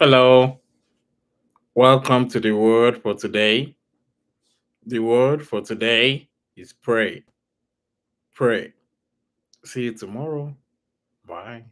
Hello, welcome to the word for today. The word for today is pray. Pray. See you tomorrow. Bye.